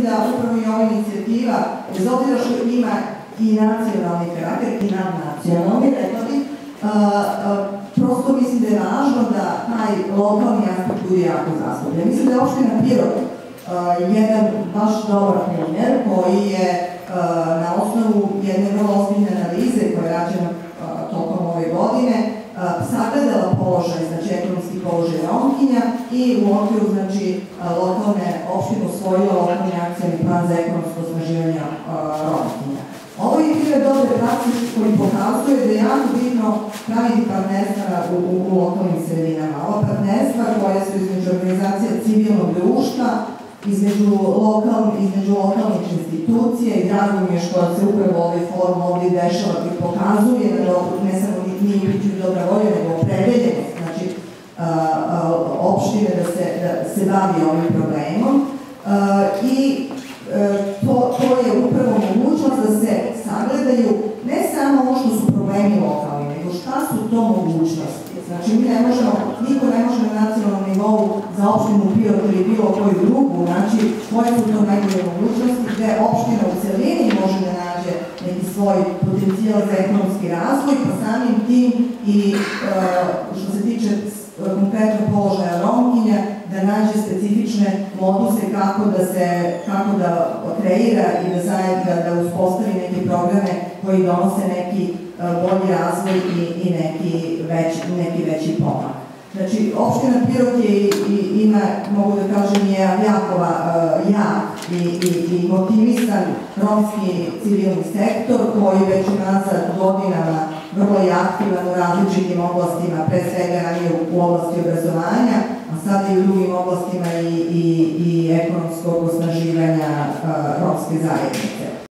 mislim da upravo i ova inicijativa, bez obzira što ima i nacionalni karakter i nadnacionalni, rekla prosto mislim da je važno da taj lokalni aspekt bude jako zastupljen. Mislim da je opština Pirot jedan baš dobar primjer koji je na osnovu jedne vrlo ozbiljne analize koja je rađena tokom ove godine sagledala položaj, znači položaj Romkinja i u okviru znači lokalne opštine usvojila lokalni akcijni plan za ekonomsko osnaživanje Romkinja. Ovo je primjer dobre prakse koji pokazuje da je jako bitno praviti partnerstva u, lokalnim sredinama. Ova partnerstva koja su između organizacija civilnog društva, između, lokal, između lokalnih institucija i drago mi je što se upravo ovaj forum ovdje dešava koji pokazuje da ne samo nije pitanju dobra volja, nego opredeljenost, znači da se, da se bavi ovim problemom. A, I to, to je upravo mogućnost da se sagledaju ne samo ono što su problemi lokalni, nego šta su to mogućnosti. Znači, mi ne možemo, niko ne može na nacionalnom nivou za opštinu Pirot ili bilo koju drugu, znači, koje su to najbolje mogućnosti, gde opština u celini može da nađe neki svoj potencijal za ekonomski razvoj, pa samim tim i što se tiče konkretno nađe specifične moduse kako da se, kako da kreira i da zajedno da uspostavi neke programe koji donose neki bolji razvoj i, i neki, već, neki veći pomak. Znači, opština Pirot je i, ima, mogu da kažem, je jako uh, jak i, i, i motivisan romski civilni sektor koji već nazad godinama vrlo je aktivan u različitim oblastima, pre svega ranije u oblasti obrazovanja, a sada i u drugim oblastima i, i, i ekonomskog osnaživanja romske zajednice.